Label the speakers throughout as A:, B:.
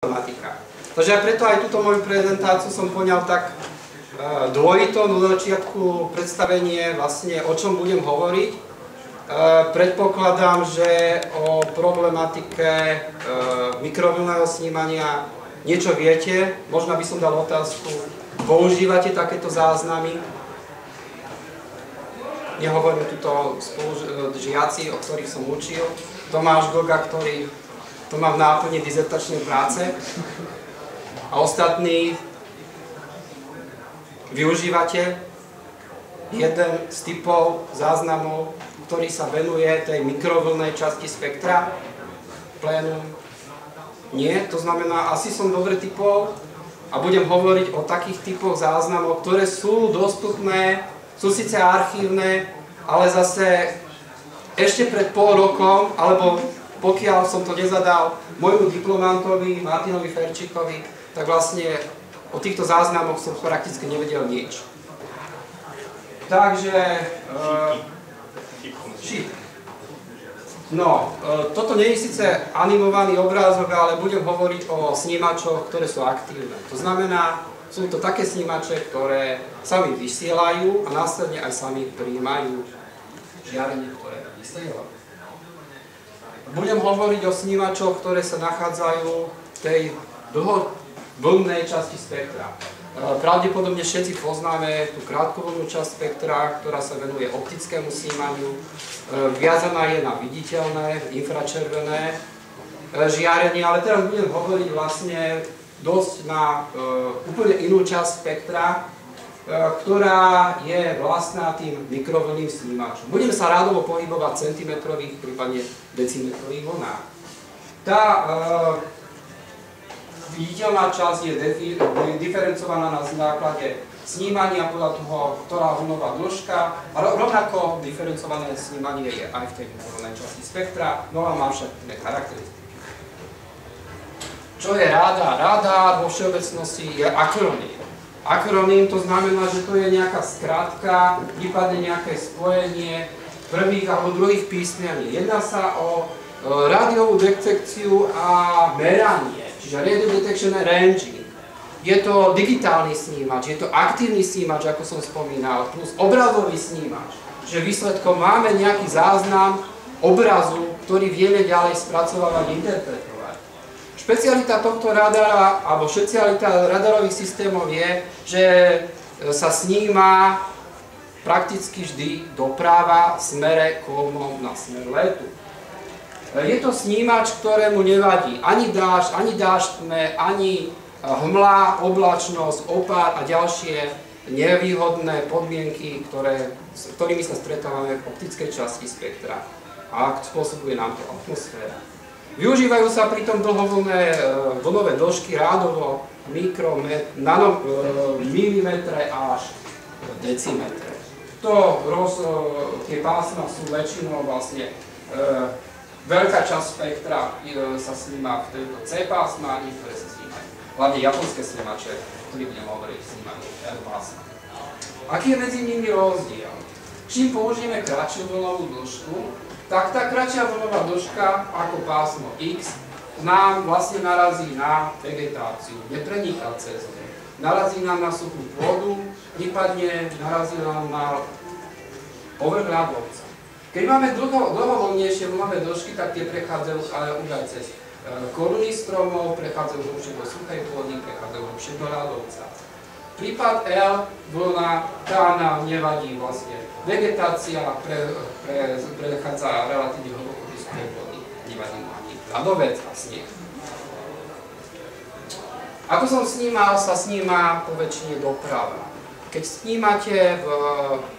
A: problematika. Takže preto aj túto moju prezentáciu som poňal tak dvojito, no na začiatku predstavenie vlastne o čom budem hovoriť. Uh, predpokladám, že o problematike uh, mikrovlného snímania niečo viete. Možno by som dal otázku, používate takéto záznamy? Nehovorím tuto spolužiaci, o ktorých som učil. Tomáš Goga, ktorý to má v náplne dizertačnej práce. A ostatní využívate jeden z typov záznamov, ktorý sa venuje tej mikrovlnej časti spektra, plénum. Nie, to znamená, asi som dobre typov a budem hovoriť o takých typoch záznamov, ktoré sú dostupné, sú síce archívne, ale zase ešte pred pol rokom, alebo pokiaľ som to nezadal môjmu diplomantovi Martinovi Ferčíkovi, tak vlastne o týchto záznamoch som prakticky nevedel nič. Takže... Uh, No, uh, toto nie je síce animovaný obrázok, ale budem hovoriť o snímačoch, ktoré sú aktívne. To znamená, sú to také snímače, ktoré sami vysielajú a následne aj sami príjmajú žiarenie, ktoré vysielajú. Budem hovoriť o snímačoch, ktoré sa nachádzajú v tej dlhovlnnej časti spektra. E, pravdepodobne všetci poznáme tú krátkovlnú časť spektra, ktorá sa venuje optickému snímaniu. E, viazaná je na viditeľné, infračervené e, žiarenie, ale teraz budem hovoriť vlastne dosť na úplne inú časť spektra, ktorá je vlastná tým mikrovlným snímačom. Budeme sa rádovo pohybovať v centimetrových, prípadne decimetrových vlnách. Tá e, viditeľná časť je diferencovaná na základe snímania podľa toho, ktorá vlnová dĺžka. Rovnako diferencované snímanie je aj v tej mikrovlnej časti spektra, no a má však iné charakteristiky. Čo je radar? Radar vo všeobecnosti je akronym. Akronym to znamená, že to je nejaká skratka, prípadne nejaké spojenie prvých alebo druhých písmení. Jedná sa o rádiovú detekciu a meranie, čiže radio detection ranging. Je to digitálny snímač, je to aktívny snímač, ako som spomínal, plus obrazový snímač. Čiže výsledkom máme nejaký záznam obrazu, ktorý vieme ďalej spracovávať, interpretovať. Špecialita tohto radara, alebo špecialita radarových systémov je, že e, sa sníma prakticky vždy doprava v smere kolmom na smer letu. E, je to snímač, ktorému nevadí ani dážď, ani dáždne, ani e, hmla, oblačnosť, opár a ďalšie nevýhodné podmienky, ktoré, s ktorými sa stretávame v optickej časti spektra a spôsobuje nám to atmosféra. Využívajú sa pritom dlhovlné e, vlnové dĺžky rádovo mikromet, nano, e, milimetre až decimetre. To roz, e, tie pásma sú väčšinou vlastne veľká časť spektra sa sníma v tejto C pásma, niektoré sa snímajú. Hlavne japonské snímače, ktorý budem hovoriť, snímajú L pásma. Aký je medzi nimi rozdiel? Čím použijeme kratšiu vlnovú dĺžku, tak tá kratšia vlnová dĺžka ako pásmo X nám vlastne narazí na vegetáciu, nepreniká cez ne. Narazí nám na suchú pôdu, prípadne narazí nám na povrch ľadovca. Keď máme dlho, dlhovlnejšie vlnové dĺžky, tak tie prechádzajú ale už aj cez e, koruny stromov, prechádzajú hlbšie do suchej pôdy, prechádzajú hlbšie do ľadovca. Prípad L, tá nám nevadí vlastne. Vegetácia pre, pre, prechádza relatívne hlboko do vody. Nevadí mu ani ľadovec a sneh. Ako som snímal, sa sníma po väčšine doprava. Keď snímate v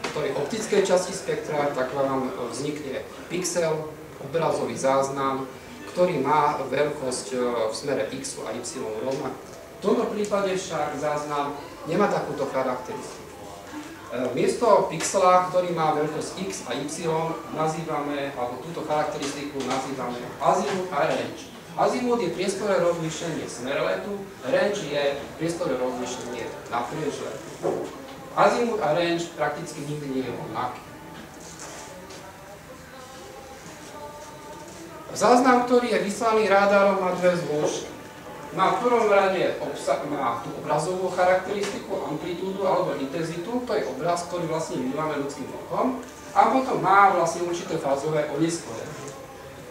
A: tej optickej časti spektra, tak vám vznikne pixel, obrazový záznam, ktorý má veľkosť v smere x a y rovnakú. V tomto prípade však záznam nemá takúto charakteristiku. E, miesto pixela, ktorý má veľkosť x a y, nazývame, alebo túto charakteristiku nazývame azimut a range. Azimut je priestorové rozlišenie smerletu, range je priestorové rozlišenie naprieč letu. Azimut a range prakticky nikdy nie je rovnaký. Záznam, ktorý je vyslaný rádarom, má dve zložky. Má v prvom rade má tú obrazovú charakteristiku, amplitúdu alebo intenzitu, to je obraz, ktorý vlastne vnímame ľudským okom, a potom má vlastne určité fázové oneskorenie.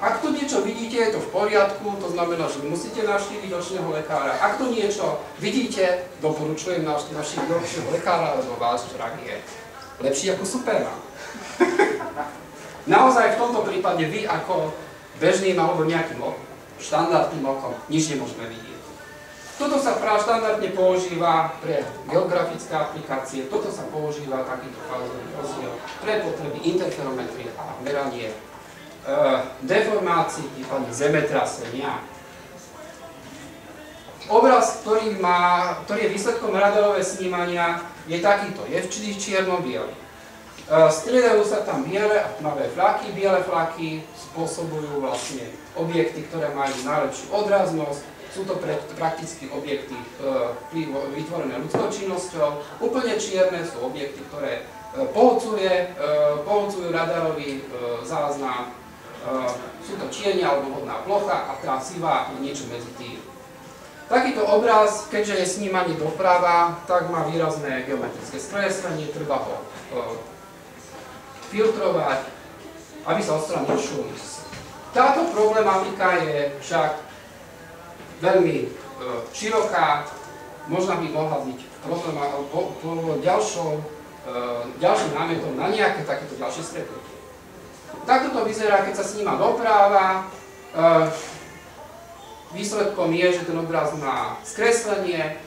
A: Ak tu niečo vidíte, je to v poriadku, to znamená, že musíte navštíviť očného lekára. Ak tu niečo vidíte, doporučujem navštíviť očného lekára, lebo váš zrak je lepší ako Superman. Naozaj v tomto prípade vy ako bežným alebo nejakým štandardným okom nič nemôžeme vidieť. Toto sa štandardne používa pre geografické aplikácie, toto sa používa takýto fázový rozdiel pre potreby interferometrie a meranie Eh, deformácií, prípadne zemetrasenia. Obraz, ktorý, má, ktorý je výsledkom radarové snímania, je takýto, je vždy čierno-biely. Eh, striedajú sa tam biele a tmavé flaky. Biele flaky spôsobujú vlastne objekty, ktoré majú najlepšiu odraznosť. Sú to pre, prakticky objekty e, vytvorené ľudskou činnosťou. Úplne čierne sú objekty, ktoré e, pohľcuje, e, pohľcujú radarový záznam Eh, sú to čierni alebo vodná plocha a tá sivá je niečo medzi tým. Takýto obraz, keďže je snímaný doprava, tak má výrazné geometrické skreslenie, treba ho eh, filtrovať, aby sa odstranil šum. Táto problematika je však veľmi eh, široká, možno by mohla byť problém po ďalšom, ďalším námetom na nejaké takéto ďalšie stretnutie. Takto to vyzerá, keď sa sníma doprava. Eh, výsledkom je, že ten obraz má skreslenie,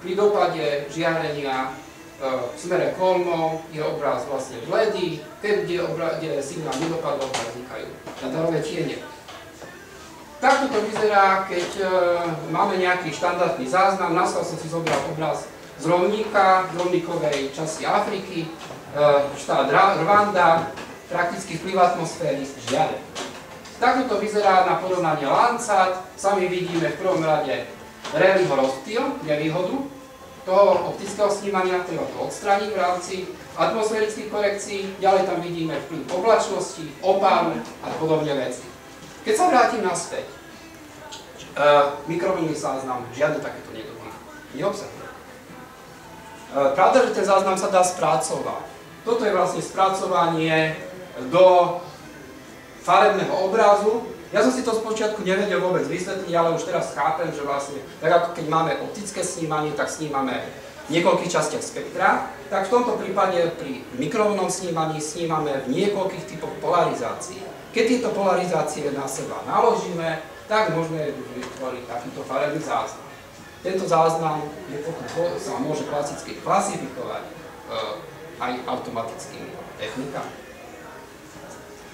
A: pri dopade žiarenia v smere kolmov je obraz vlastne bledý, keď je, kde signál nedopadol, tak vznikajú radarové tiene. Takto to vyzerá, keď máme nejaký štandardný záznam. Naskal som si zobral obraz z rovníka, z rovníkovej časti Afriky, štát Rwanda, prakticky vplyv atmosféry žiaden. Takto to vyzerá na porovnanie Landsat. Sami vidíme v prvom rade Rayleighho rozptýl, nevýhodu toho optického snímania, treba to odstrániť v rámci atmosférických korekcií. Ďalej tam vidíme vplyv oblačnosti, opáru a podobne veci. Keď sa vrátim naspäť, uh, záznam žiadne takéto nedoby neobsahuje. Uh, pravda, že ten záznam sa dá spracovať. Toto je vlastne spracovanie do farebného obrazu. Ja som si to spočiatku nevedel vôbec vysvetliť, ale už teraz chápem, že vlastne, tak ako keď máme optické snímanie, tak snímame v niekoľkých častiach spektra, tak v tomto prípade pri mikrovlnom snímaní snímame v niekoľkých typoch polarizácií. Keď tieto polarizácie na seba naložíme, tak môžeme vytvoriť takýto farebný záznam. Tento záznam je potom, sa môže klasicky klasifikovať e, aj automatickými technikami.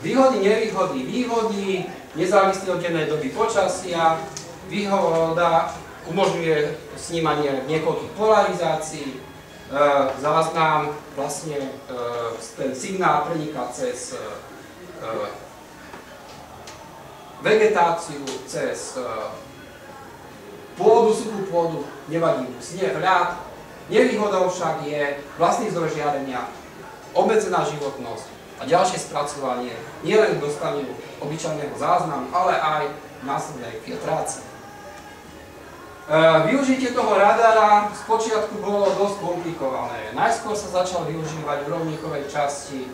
A: Výhody, nevýhody, výhody, nezávislí od dennej doby počasia, výhoda umožňuje snímanie niekoľkých polarizácií, e, záznam vlastne e, ten signál preniká cez vegetáciu, cez pôdu, suchú pôdu, nevadí mu sneh, ľad. Nevýhodou však je vlastný zdroj žiarenia, obmedzená životnosť, a ďalšie spracovanie nielen k dostaniu obyčajného záznamu, ale aj následnej filtrácie. E, využitie toho radara z počiatku bolo dosť komplikované. Najskôr sa začal využívať v rovníkovej časti e,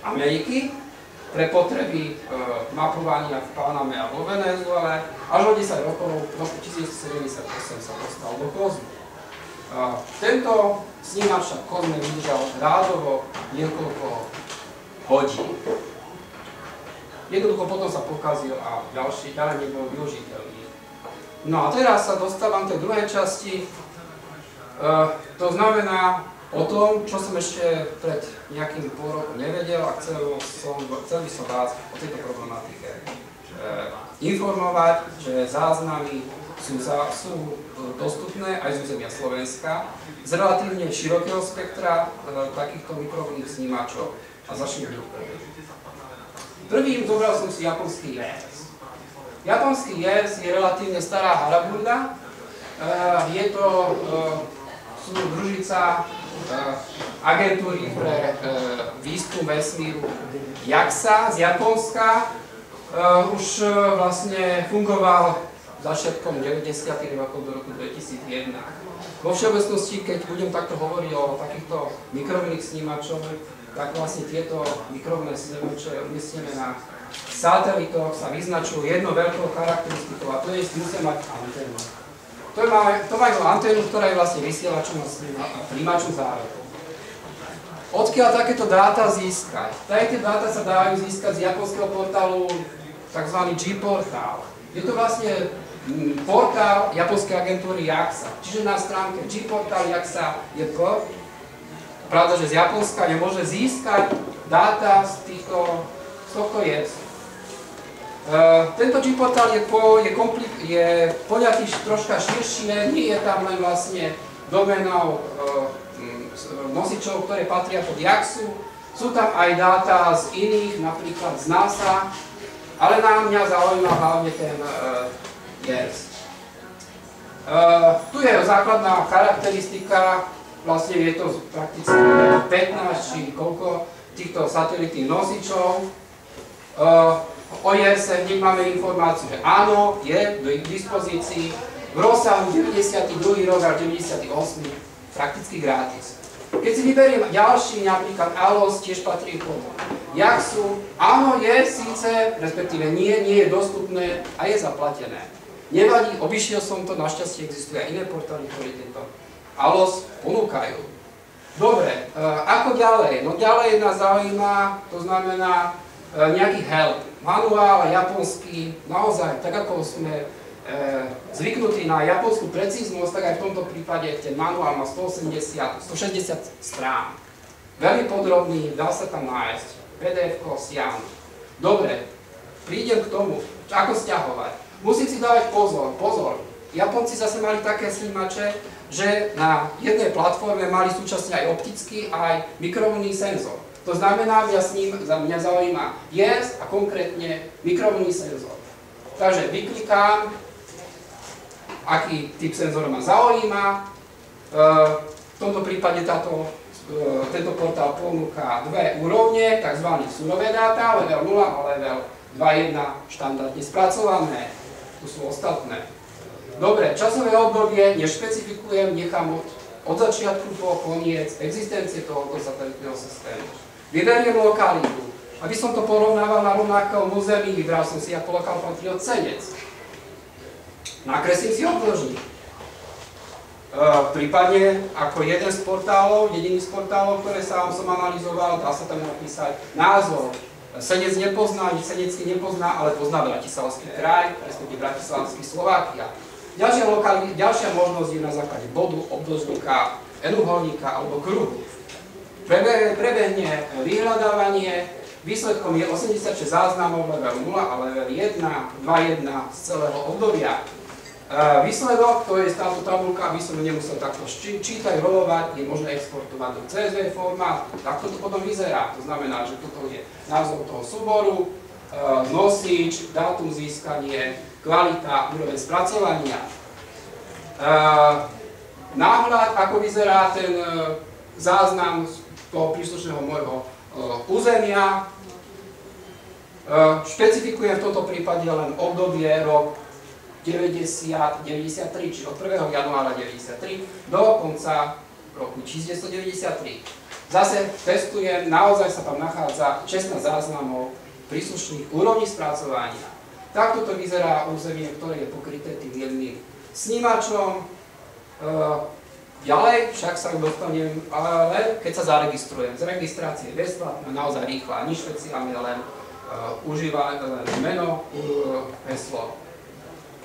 A: Ameriky pre potreby e, mapovania v Paname a vo Venezuele. Až o 10 rokov, v roku 1978 sa dostal do kozmu. Tento snímač však Kozme vydržal rádovo niekoľko hodín. Jednoducho potom sa pokazil a ďalší ďalej nebol využiteľný. No a teraz sa dostávam k tej druhej časti. E, to znamená o tom, čo som ešte pred nejakým pôl roku nevedel a chcel, som, chcel by som vás o tejto problematike e, informovať, že záznamy sú, za, sú dostupné aj z územia Slovenska, z relatívne širokého spektra e, takýchto mikrovlných snímačov. A začneme prvým. Prvým zobral som si japonský JES. Japonský JES je relatívne stará haraburda. E, je to e, sú družica agentúry pre e, výskum vesmíru JAXA z Japonska. E, už vlastne fungoval začiatkom 90. rokov do roku 2001. Vo všeobecnosti, keď budem takto hovoriť o takýchto mikrovlných snímačoch, tak vlastne tieto mikrovlné snímače umiestnené na satelitoch sa vyznačujú jednou veľkou charakteristikou a to je, musia mať anténu. To, má, to majú anténu, ktorá je vlastne vysielačom a príjimačom zároveň. Odkiaľ takéto dáta získať? Také dáta sa dajú získať z japonského portálu tzv. G-portál. Je to vlastne mm, portál japonskej agentúry JAXA. Čiže na stránke G-portál JAXA je to, pravda, že z Japonska nemôže získať dáta z, týchto, z tohto JES. Uh, tento G-portál je, po, je, je poňatý troška širšie, nie je tam len vlastne domenou uh, nosičov, ktoré patria pod JAXu. Sú tam aj dáta z iných, napríklad z NASA, ale nám mňa zaujíma hlavne ten uh, JERS. Tu je základná charakteristika, vlastne je to prakticky 15 či koľko týchto satelitných nosičov. O JRS hneď máme informáciu, že áno, je do ich dispozícii v rozsahu 92. rok až 98. prakticky gratis. Keď si vyberiem ďalší, napríklad ALOS, tiež patrí pod JAXu, áno, je síce, respektíve nie, nie je dostupné a je zaplatené. Nevadí, obišiel som to, našťastie existujú aj iné portály, ktoré tento ALOS ponúkajú. Dobre, e, ako ďalej? No ďalej nás zaujíma, to znamená e, nejaký help manuál japonský, naozaj, tak ako sme e, zvyknutí na japonskú precíznosť, tak aj v tomto prípade ten manuál má 180, 160 strán. Veľmi podrobný, dá sa tam nájsť. PDF-ko, stiahnuť. Dobre, prídem k tomu, ako stiahovať. Musím si dávať pozor, pozor. Japonci zase mali také snímače, že na jednej platforme mali súčasne aj optický, aj mikrovlnný senzor. To znamená, mňa s ním, mňa zaujíma yes a konkrétne mikrovlnný senzor. Takže vyklikám, aký typ senzora ma zaujíma. E, v tomto prípade táto, e, tento portál ponúka dve úrovne, tzv. surové dáta, level 0 a level 2.1 štandardne spracované. Tu sú ostatné. Dobre, časové obdobie nešpecifikujem, nechám od, od začiatku po koniec existencie tohoto satelitného systému. Vyberiem lokalitu. Aby som to porovnával na rovnakom území, vybral som si ako lokál patril cenec. Nakreslím si obložník. E, prípadne ako jeden z portálov, jediný z portálov, ktoré sám som analyzoval, dá sa tam napísať názov. Senec nepozná, nič Senecký nepozná, ale pozná Bratislavský kraj, respektíve Bratislavský Slovakia. Ďalšia, lokali, ďalšia možnosť je na základe bodu, obdĺžnika, enuholníka alebo kruhu prebehne vyhľadávanie, výsledkom je 86 záznamov level 0 a level 1, 2.1 z celého obdobia. E, výsledok, to je táto tabulka, aby som nemusel takto čítať, rolovať, je možné exportovať do CSV formátu. Takto to potom vyzerá. To znamená, že toto je názov toho súboru, e, nosič, dátum získanie, kvalita, úroveň spracovania. E, náhľad, ako vyzerá ten záznam toho príslušného môjho e, územia. E, špecifikujem v tomto prípade len obdobie rok 90, 93, čiže od 1. januára 93 do konca roku 1993. Zase testujem, naozaj sa tam nachádza 16 záznamov príslušných úrovní spracovania. Takto to vyzerá územie, ktoré je pokryté tým jedným snímačom. E, Ďalej však sa dostanem, ale keď sa zaregistrujem. Z registrácie je bezplatná, naozaj rýchla, nič špeciálne, len uh, užíva len meno, uh, heslo,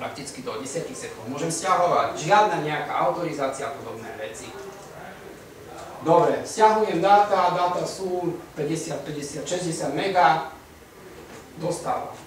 A: prakticky do 10 sekúnd. Môžem stiahovať, žiadna nejaká autorizácia a podobné veci. Dobre, stiahujem dáta, dáta sú 50, 50, 60 mega, dostávam.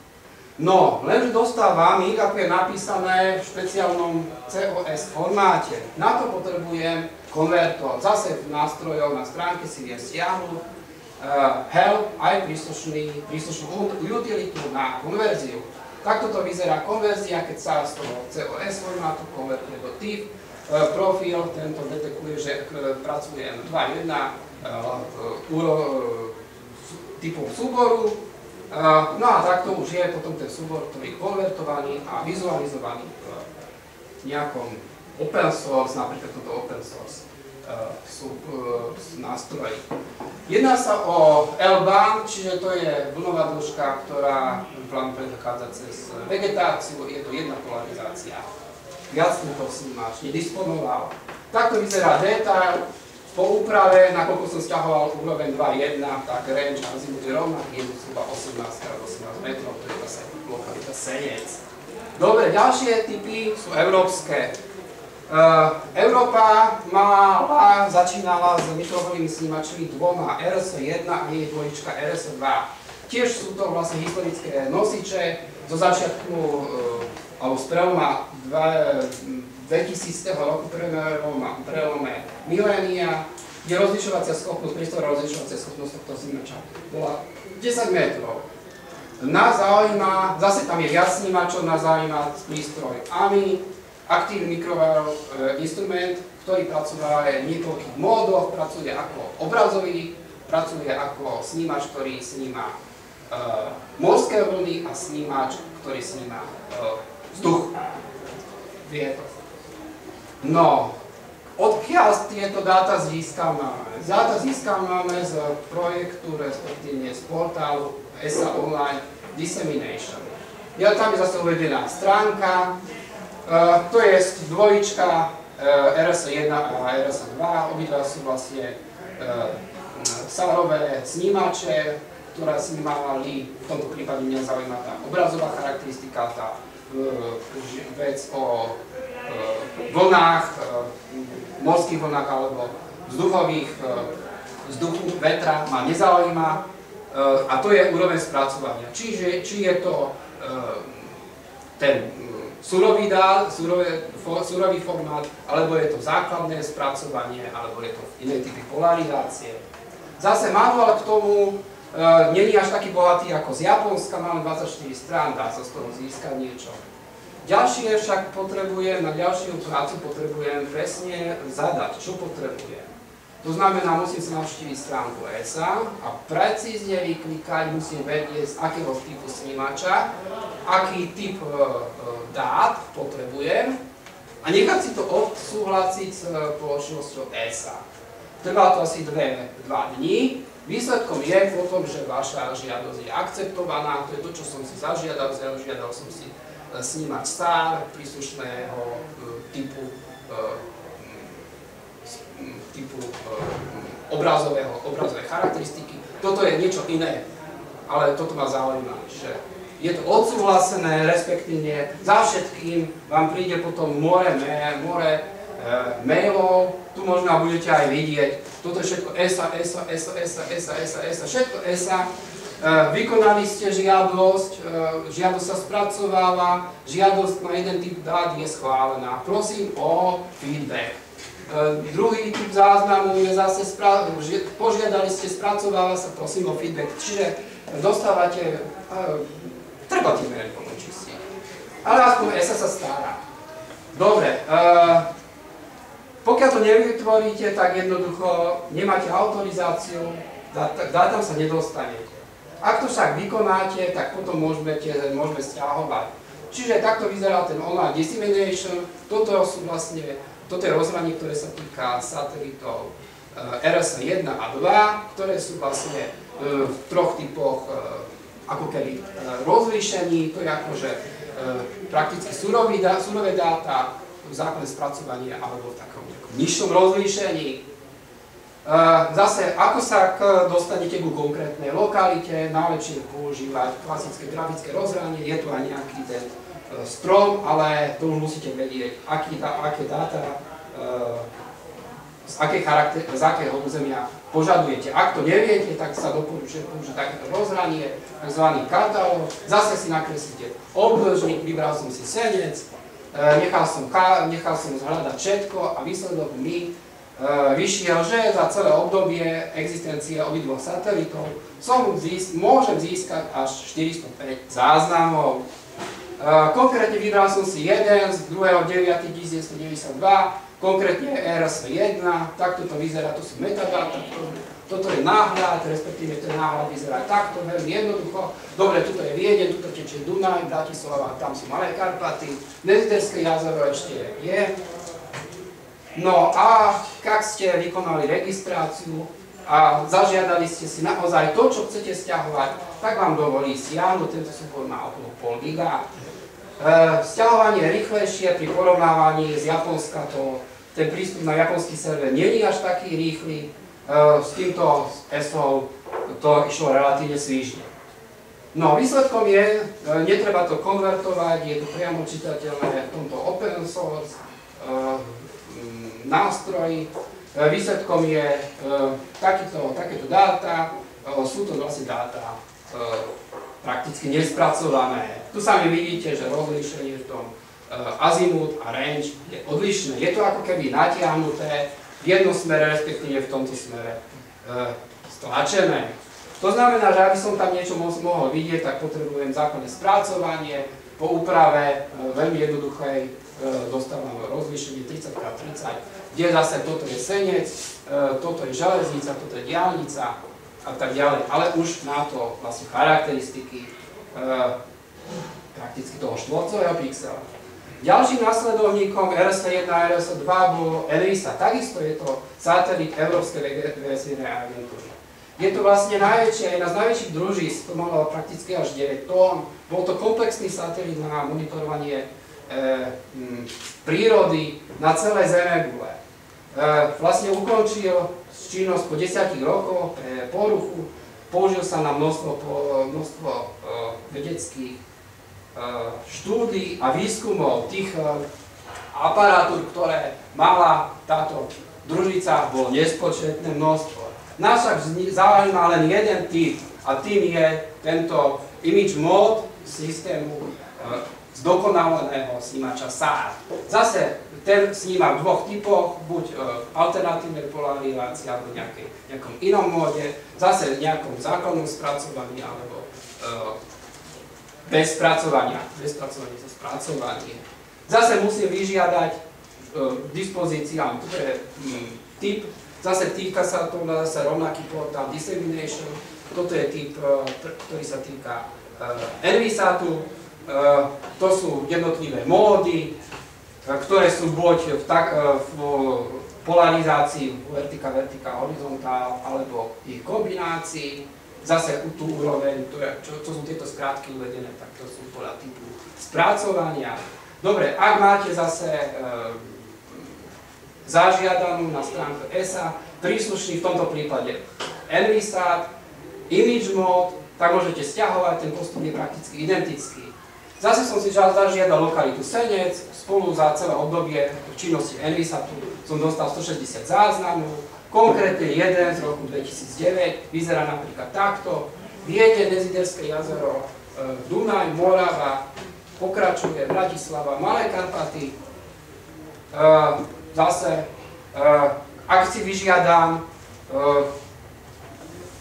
A: No, lenže dostávam ich, ako je napísané v špeciálnom COS formáte. Na to potrebujem konvertor. Zase v nástrojov na stránke si viem stiahnuť uh, help aj príslušný, príslušnú utilitu na konverziu. Takto to vyzerá konverzia, keď sa z toho COS formátu konvertuje do TIFF. Uh, profil, tento detekuje, že uh, pracujem 2.1 uh, typov súboru, No a takto už je potom ten súbor, ktorý je konvertovaný a vizualizovaný v nejakom open source, napríklad toto open source sú nástroji. Jedná sa o L-band, čiže to je vlnová dĺžka, ktorá plán prechádza cez vegetáciu, je to jedna polarizácia. Viac to snímač nedisponoval. Takto vyzerá detail, po úprave, nakoľko som stiahoval úroveň 2.1, tak range je rovnaký, je to zhruba 18 x 18 metrov, to je zase lokalita Senec. Dobre, ďalšie typy sú európske. Uh, Európa mala, začínala s mikrovlnými snímačmi dvoma RS1 a jej dvojička RS2. Tiež sú to vlastne historické nosiče zo začiatku, uh, alebo z preloma 2000. roku prelome milénia, kde rozlišovacia schopnosť, priestorová rozlišovacia schopnosť tohto snímača bola 10 metrov. Nás zaujíma, zase tam je viac snímačov, nás zaujíma prístroj AMI, aktívny mikrovárov e, instrument, ktorý pracoval v niekoľkých módoch, pracuje ako obrazový, pracuje ako snímač, ktorý sníma e, morské vlny a snímač, ktorý sníma e, vzduch, vietor. No, odkiaľ tieto dáta získavame? Dáta získavame z projektu, respektíve z portálu ESA Online Dissemination. Ja, tam je zase uvedená stránka, uh, to je dvojička uh, RS1 a RS2, obidva sú vlastne uh, Savarové snímače, ktoré snímali, v tomto prípade mňa zaujíma tá obrazová charakteristika, tá vec o vlnách, eh, morských vlnách alebo vzduchových, eh, vzduchu, vetra ma nezaujíma a to je úroveň spracovania. Čiže, či je to ten surový, dál, surový, formát, alebo je to základné spracovanie, alebo je to iné typy polarizácie. Zase manuál k tomu není až taký bohatý ako z Japonska, máme 24 strán, dá sa z toho získať niečo. Ďalšie však potrebujem, na ďalšiu prácu potrebujem presne zadať, čo potrebujem. To znamená, musím sa navštíviť stránku ESA a precízne vyklikať, musím vedieť, z akého typu snímača, aký typ e, e, dát potrebujem a nechať si to odsúhlasiť s spoločnosťou ESA. Trvá to asi dve, dva dní. Výsledkom je potom, že vaša žiadosť je akceptovaná, to je to, čo som si zažiadal, zažiadal som si E, snímať star príslušného e, typu, e, typu obrazového, obrazové charakteristiky. Toto je niečo iné, ale toto ma zaujíma. Čiže je to odsúhlasené, respektíve za všetkým vám príde potom more, more e, mailov, tu možno budete aj vidieť, toto je všetko ESA, ESA, ESA, ESA, ESA, ESA, ESA, všetko ESA, E, vykonali ste žiadosť, e, žiadosť sa spracováva, žiadosť na jeden typ dát je schválená. Prosím o feedback. E, druhý typ záznamu je zase, požiadali ste, spracováva sa, prosím o feedback. Čiže dostávate, treba tie maily potom čistiť. Ale aspoň ESA sa stará. Dobre, pokiaľ to nevytvoríte, tak jednoducho nemáte autorizáciu, dátam sa nedostanete. Ak to však vykonáte, tak potom môžete, môžeme stiahovať. Čiže takto vyzerá ten online dissemination. Toto sú vlastne, toto je rozhranie, ktoré sa týka satelitov eh, RS1 a 2, ktoré sú vlastne eh, v troch typoch eh, ako keby rozlíšení, to je akože prakticky surové dáta, základné spracovanie alebo v takom nižšom rozlíšení. Zase, ako sa dostanete ku konkrétnej lokalite, najlepšie je používať klasické grafické rozhranie, je tu aj nejaký ten e, strom, ale to už musíte vedieť, aký, aké dáta, e, z, aké charakter, z akého územia požadujete. Ak to neviete, tak sa doporučuje použiť takéto rozhranie, tzv. katalóg. Zase si nakreslíte obdĺžnik, vybral som si senec, nechal som, nechal som zhľadať všetko a výsledok mi vyšiel, že za celé obdobie existencie obidvoch satelitov som získ, môžem získať až 405 záznamov. E, konkrétne vybral som si jeden z 2.9.1992, konkrétne RS1, takto to vyzerá, to sú metadáta, toto je náhľad, respektíve ten náhľad vyzerá takto, veľmi jednoducho. Dobre, tuto je Viedeň, tuto tečie Dunaj, Bratislava, tam sú Malé Karpaty, Neziterské jazero ešte je. No a ak ste vykonali registráciu a zažiadali ste si naozaj to, čo chcete stiahovať, tak vám dovolí stiahnuť, tento súbor má okolo pol giga. E, stiahovanie je rýchlejšie pri porovnávaní z Japonska, to, ten prístup na japonský server nie je až taký rýchly, Eh, s týmto SO to išlo relatívne svížne. No výsledkom je, eh, netreba to konvertovať, je to priamo čitateľné v tomto open source uh, nástroji. Výsledkom je uh, takýto, takéto dáta, uh, sú to vlastne dáta prakticky nespracované. Tu sami vidíte, že rozlíšenie v tom azimut a range je odlišné. Je to ako keby natiahnuté v jednom smere, respektíve v tomto smere e, stlačené. To znamená, že aby som tam niečo mohol vidieť, tak potrebujem základné spracovanie, po úprave e, veľmi jednoduchej e, dostávam rozlišenie 30x30, kde zase toto je senec, e, toto je železnica, toto je diálnica a tak ďalej. Ale už na to vlastne charakteristiky e, prakticky toho štvorcového pixela. Ďalším následovníkom RS1 a RS2 bol ENISA. Takisto je to satelit Európskej vesmírnej agentúry. Je to vlastne najväčšia, jedna z najväčších druží, to malo prakticky až 9 tón. Bol to komplexný satelit na monitorovanie prírody na celé Zemegule. E, vlastne ukončil činnosť po 10 rokoch pre poruchu, použil sa na množstvo, množstvo e, vedeckých štúdí a výskumov tých aparátov, ktoré mala táto družica, bolo nespočetné množstvo. Nás však zaujíma len jeden typ a tým je tento image mode systému zdokonaleného snímača SAR. Zase ten sníma v dvoch typoch, buď alternatívnej polarizácii alebo nejakej, nejakom inom móde, zase nejakom základnom spracovaní alebo bez spracovania. Bez spracovania sa spracovanie. Zase musím vyžiadať e, dispozícii, áno, toto je mm, typ, zase týka sa to zase rovnaký portál dissemination, toto je typ, e, ktorý sa týka e, Envisatu, e, to sú jednotlivé módy, e, ktoré sú buď v, tak, e, v polarizácii vertika, vertika, horizontál, alebo ich kombinácii zase tú úroveň, ktoré, čo, čo sú tieto skrátky uvedené, tak to sú podľa typu spracovania. Dobre, ak máte zase e, zažiadanú na stránke ESA, príslušný v tomto prípade NVSAT, Image Mode, tak môžete stiahovať, ten postup je prakticky identický. Zase som si zažiadal lokalitu. Senec, spolu za celé obdobie činnosti NVSATu som dostal 160 záznamov, Konkrétne jeden z roku 2009 vyzerá napríklad takto. Viete, Neziderské jazero, e, Dunaj, Morava, pokračuje Bratislava, Malé Karpaty. E, zase, e, ak si vyžiadam,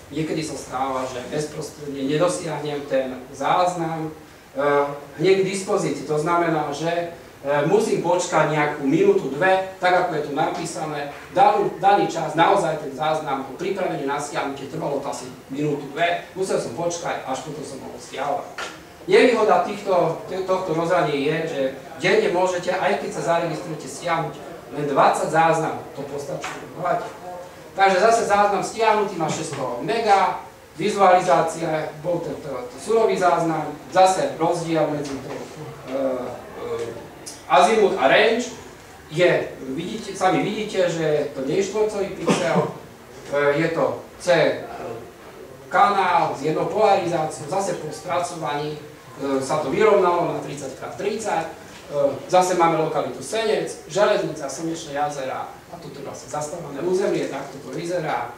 A: niekedy sa stáva, že bezprostredne nedosiahnem ten záznam hneď k dispozícii. To znamená, že E, musím počkať nejakú minútu, dve, tak ako je tu napísané. Daný, daný čas, naozaj ten záznam, pripravenie na stiahnutie trvalo to asi minútu, dve, musel som počkať, až potom som mohol stiahovať. Nevýhoda týchto, tohto rozhrania je, že denne môžete, aj keď sa zaregistrujete, stiahnuť len 20 záznam, to postačuje. Takže zase záznam stiahnutý má 600 mega, vizualizácia, bol tento surový záznam, zase rozdiel medzi to, e, azimut a range je, vidíte, sami vidíte, že to je štvorcový pixel, e, je to C kanál s jednou polarizáciou, zase po spracovaní e, sa to vyrovnalo na 30x30, e, zase máme lokalitu Senec, železnica, Slnečné jazera a je vlastne zastávané územie, takto to vyzerá.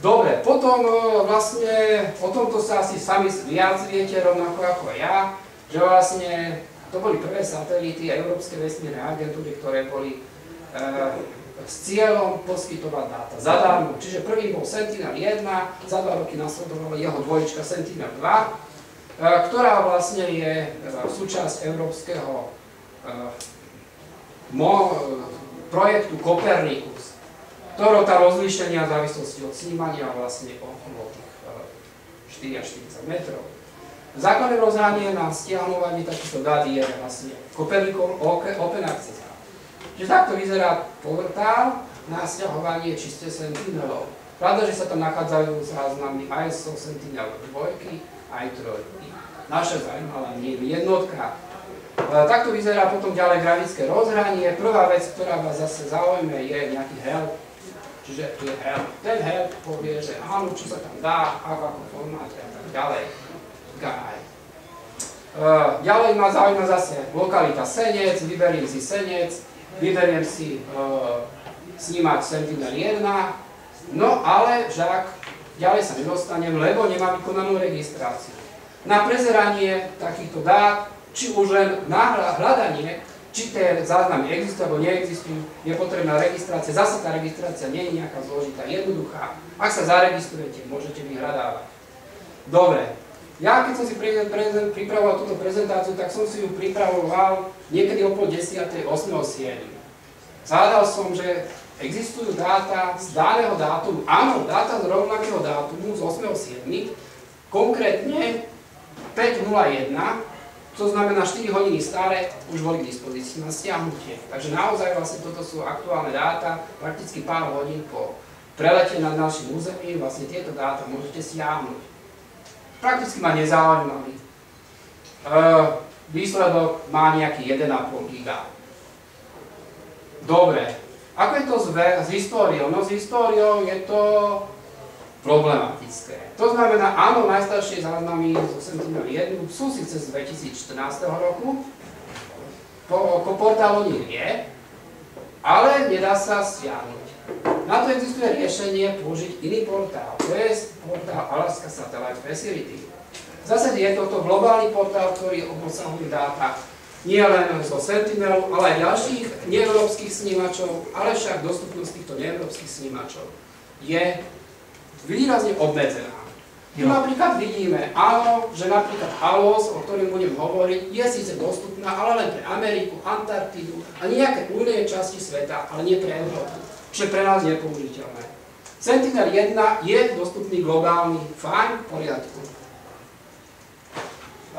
A: Dobre, potom vlastne o tomto sa asi sami viac viete, rovnako ako ja, že vlastne to boli prvé satelity Európskej vesmírnej agentúry, ktoré boli e, s cieľom poskytovať dáta zadarmo. Čiže prvý bol Sentinel-1, za dva roky nasledovala jeho dvojička Sentinel-2, e, ktorá vlastne je e, súčasť Európskeho e, projektu Kopernikus, ktorého tá rozlíšenia v závislosti od snímania vlastne okolo tých 4 až 40 metrov. Základné rozhranie na stiahnovanie takýchto dát je vlastne Kopernikov Open Access. Čiže takto vyzerá portál na stiahovanie čiste Sentinelov. Pravda, že sa tam nachádzajú záznamy aj so Sentinel 2, aj 3. Naša zaujímavá nie je jednotka. E, takto vyzerá potom ďalej grafické rozhranie. Prvá vec, ktorá vás zase zaujme, je nejaký help. Čiže tu je help. Ten help povie, že áno, čo sa tam dá, ako, formáte a tak ďalej. Guide. Uh, ďalej ma zaujíma zase lokalita Senec, vyberiem si Senec, vyberiem si uh, snímať Sentinel 1, No ale však ďalej sa nedostanem, lebo nemám vykonanú registráciu. Na prezeranie takýchto dát, či už len na hľadanie, či tie záznamy existujú alebo neexistujú, je potrebná registrácia. Zase tá registrácia nie je nejaká zložitá, jednoduchá. Ak sa zaregistrujete, môžete vyhľadávať. Dobre, ja keď som si pripravoval túto prezentáciu, tak som si ju pripravoval niekedy o pol 10. 8.7. Zádal som, že existujú dáta z daného dátumu, áno, dáta z rovnakého dátumu z 8.7, konkrétne 5.01, to znamená 4 hodiny staré, už boli k dispozícii na stiahnutie. Takže naozaj vlastne toto sú aktuálne dáta, prakticky pár hodín po prelete nad našim územím, vlastne tieto dáta môžete stiahnuť. Prakticky ma nezaujímali. E, výsledok má nejaký 1,5 giga. Dobre, ako je to s, s históriou? No s históriou je to problematické. To znamená, áno, najstaršie záznamy z 81 sú síce z 2014 roku, po, po portál o nich je, ale nedá sa stiahnuť. Na to existuje riešenie použiť iný portál, to je portál Alaska Satellite Facility. Zase je toto globálny portál, ktorý obsahuje dáta nie len zo Sentinelu, ale aj ďalších neeurópskych snímačov, ale však dostupnosť týchto neeurópskych snímačov je výrazne obmedzená. Tu napríklad vidíme, áno, že napríklad ALOS, o ktorým budem hovoriť, je síce dostupná, ale len pre Ameriku, Antarktidu a nejaké iné časti sveta, ale nie pre Európu, čo je pre nás nepoužiteľné. Sentinel 1 je dostupný globálny, fajn, v poriadku.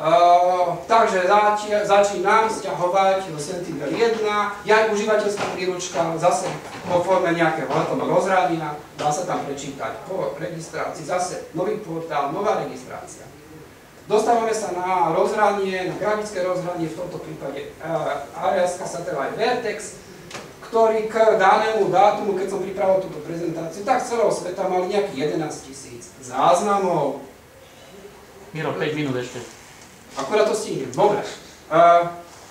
A: Uh, takže zači, začínam stiahovať do Sentinel 1, je aj užívateľská príručka, zase po forme nejakého rozhrania, dá sa tam prečítať po registrácii, zase nový portál, nová registrácia. Dostávame sa na rozhranie, na grafické rozhranie, v tomto prípade uh, Satellite Vertex, ktorý k danému dátumu, keď som pripravil túto prezentáciu, tak celého sveta mali nejakých 11 tisíc záznamov.
B: Miro, 5 minút ešte.
A: Akurát to stihnem. Dobre.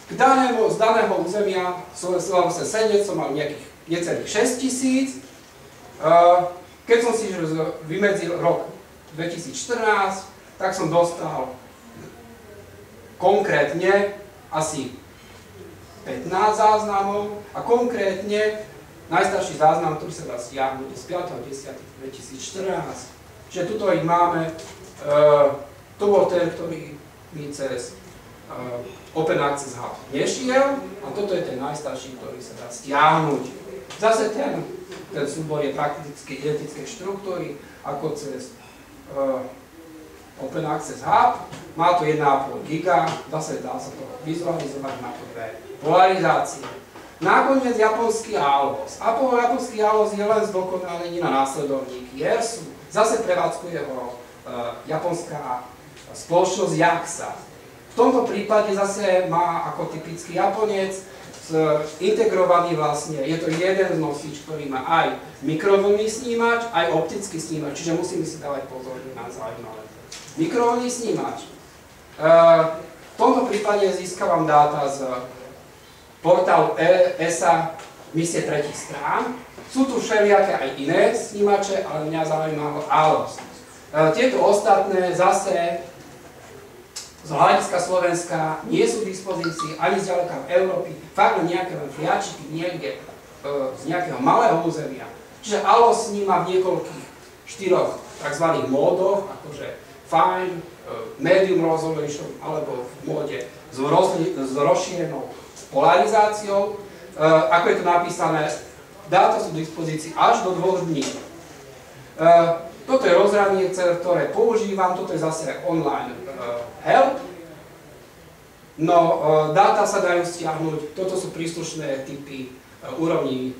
A: K daného, z daného územia sa Senec som mal nejakých necelých 6 tisíc. Keď som si vymedzil rok 2014, tak som dostal konkrétne asi 15 záznamov a konkrétne najstarší záznam, ktorý sa dá stiahnuť, z 5.10.2014. Čiže tuto ich máme. To bol ten, ktorý mi cez uh, Open Access Hub nešiel a toto je ten najstarší, ktorý sa dá stiahnuť. Zase ten, ten súbor je prakticky identické štruktúry ako cez uh, Open Access Hub. Má to 1,5 giga, zase dá sa to vizualizovať na to dve polarizácie. Nakoniec japonský ALOS. Apollo japonský ALOS je len zdokonalení na následovník JERSu. Zase prevádzkuje ho uh, japonská spoločnosť JAXA. V tomto prípade zase má ako typický Japonec integrovaný vlastne, je to jeden nosič, ktorý má aj mikrovlnný snímač, aj optický snímač, čiže musíme si dávať pozor na zaujímavé. Mikrovlnný snímač. E, v tomto prípade získavam dáta z portálu ESA misie tretich strán. Sú tu všelijaké aj iné snímače, ale mňa zaujímalo ALOS. E, tieto ostatné zase z hľadiska Slovenska nie sú v dispozícii ani zďaleka v Európy, fakt len nejaké len fliačiky niekde e, z nejakého malého územia. Čiže ALOS sníma v niekoľkých štyroch tzv. módoch, akože fine, e, medium resolution alebo v móde s, s rozšírenou polarizáciou. ako je to napísané, dáta sú k dispozícii až do dvoch dní. Toto je rozhranice, ktoré používam, toto je zase online help. No, dáta sa dajú stiahnuť, toto sú príslušné typy úrovní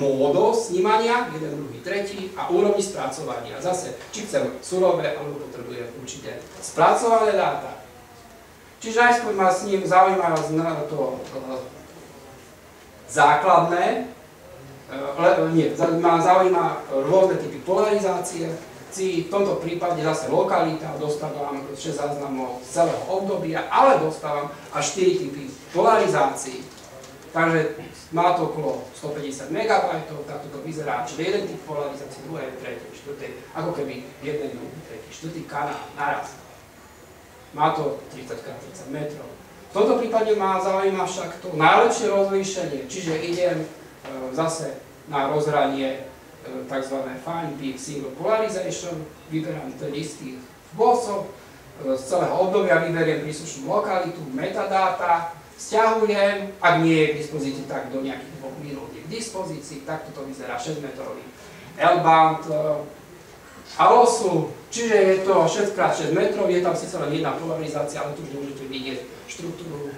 A: módov snímania, jeden, druhý, tretí a úrovni spracovania. Zase, či chcem surové, alebo potrebujem určite spracované dáta. Čiže najskôr ma s ním zaujíma to uh, základné, uh, nie, ma zaujíma rôzne typy polarizácie, v tomto prípade zase lokalita, dostávam 6 záznamov z celého obdobia, ale dostávam až 4 typy polarizácií. Takže má to okolo 150 MB, takto to vyzerá, čiže jeden typ polarizácie, druhé, tretie, štvrté, ako keby jeden, tretí, štvrtý kanál naraz. Má to 30x30 metrov. V tomto prípade má zaujíma však to najlepšie rozlíšenie, čiže idem e, zase na rozhranie tzv. Fine Peak Single Polarization, vyberám ten istý spôsob, e, z celého obdobia vyberiem príslušnú lokalitu, metadáta, stiahujem, ak nie je k dispozícii, tak do nejakých dvoch minút je k dispozícii, takto to vyzerá 6 metrový L-band ALOSu, čiže je to 6x6 metrov, je tam síce len jedna polarizácia, ale tu už môžete vidieť štruktúru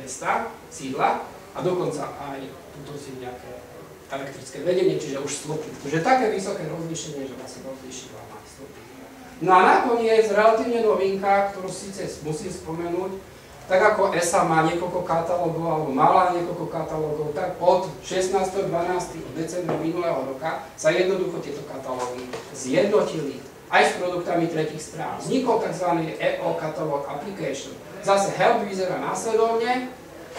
A: mesta, sídla a dokonca aj tuto si nejaké elektrické vedenie, čiže už slupy. Takže také vysoké rozlíšenie, že asi rozlíši vám aj slupy. No a nakoniec relatívne novinka, ktorú síce musím spomenúť, tak ako ESA má niekoľko katalógov, alebo mala niekoľko katalógov, tak od 16.12. decembra minulého roka sa jednoducho tieto katalógy zjednotili aj s produktami tretich strán. Vznikol tzv. EO katalóg application. Zase help vyzerá následovne,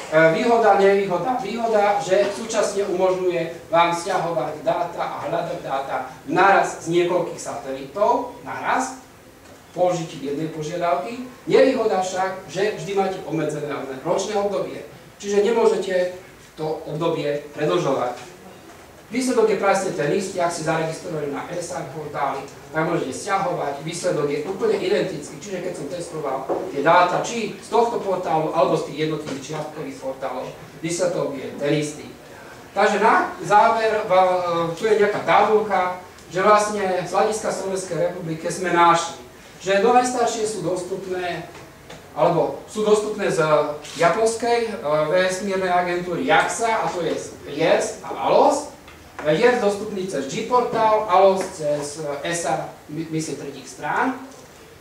A: Výhoda, nevýhoda. Výhoda, že súčasne umožňuje vám stiahovať dáta a hľadať dáta naraz z niekoľkých satelitov, naraz, použití jednej požiadavky. Nevýhoda však, že vždy máte obmedzené ročné obdobie. Čiže nemôžete to obdobie predlžovať. Výsledok je presne ten istý, ak si zaregistrovali na SR portáli, tak môžete stiahovať, výsledok je úplne identický, čiže keď som testoval tie dáta, či z tohto portálu, alebo z tých jednotlivých čiastkových portálov, výsledok je ten istý. Takže na záver, tu je nejaká tabulka, že vlastne z hľadiska Slovenskej republiky sme našli že nové staršie sú dostupné alebo sú dostupné z japonskej e, vesmírnej agentúry JAXA, a to je JERS a ALOS. JERS dostupný cez G-portál, ALOS cez ESA misie tretích strán.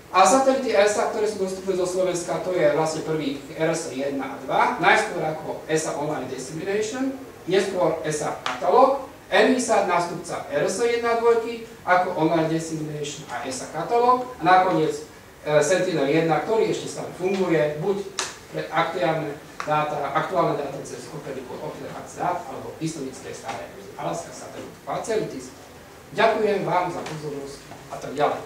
A: A satelity ESA, ktoré sú dostupné zo Slovenska, to je vlastne prvý RS 1 a 2, najskôr ako ESA Online Dissemination, neskôr ESA Katalog, EMISAT, nástupca RS1 dvojky, ako Online Dissemination a ESA katalóg a nakoniec e, Sentinel 1, ktorý ešte stále funguje, buď pre aktuálne dáta, aktuálne dáta cez Copernicus Open dát alebo historické staré Alaska Satellite Facilities. Ďakujem vám za pozornosť a tak ďalej.